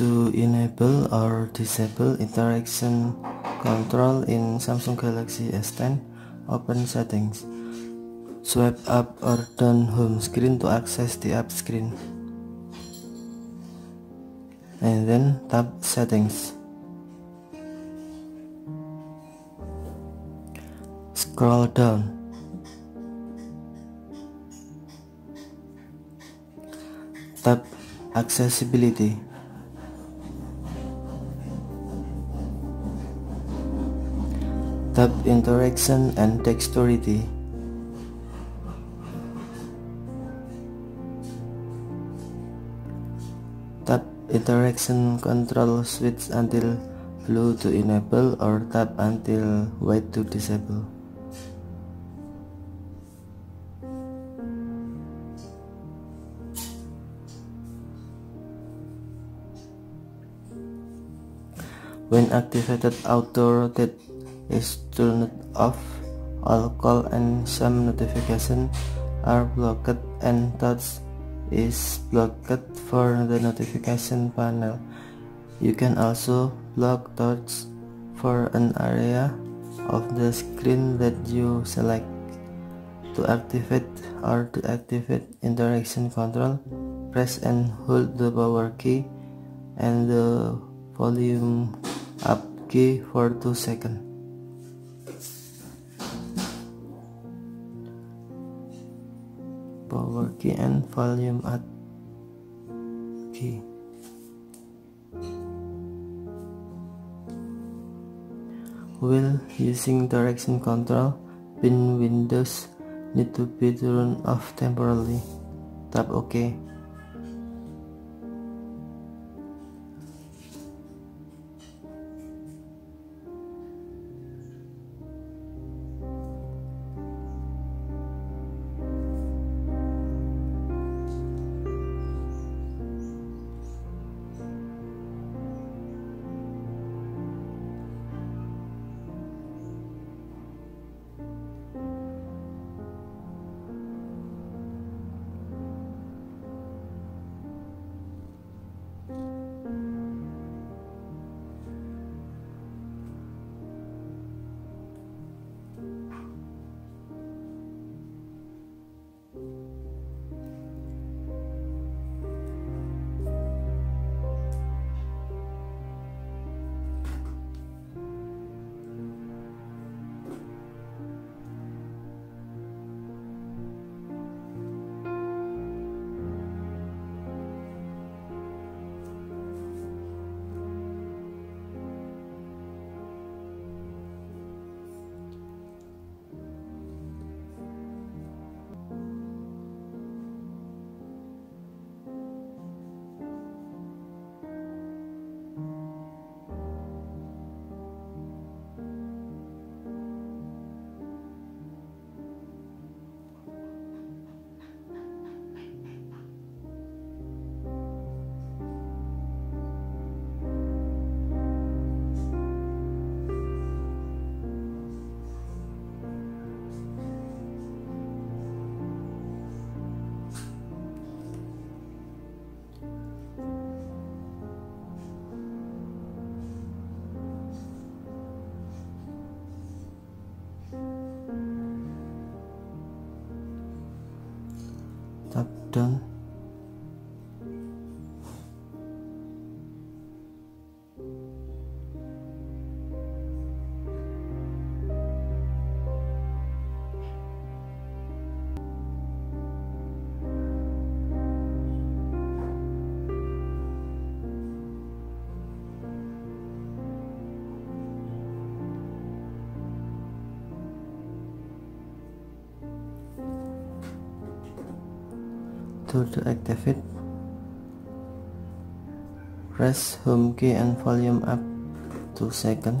To enable or disable interaction control in Samsung Galaxy S10, open settings. Swipe up or down home screen to access the app screen. And then tap settings. Scroll down. Uh, tap accessibility. Tap interaction and dexterity. Tap interaction control switch until blue to enable or tap until white to disable. When activated auto rotate is turned off, all call and some notification are blocked and touch is blocked for the notification panel. You can also block touch for an area of the screen that you select. To activate or to activate interaction control, press and hold the power key and the volume up key for 2 seconds. power key and volume up key. While using interaction control, pin windows need to be turned off temporarily. Tap OK. To deactivate press home key and volume up 2 seconds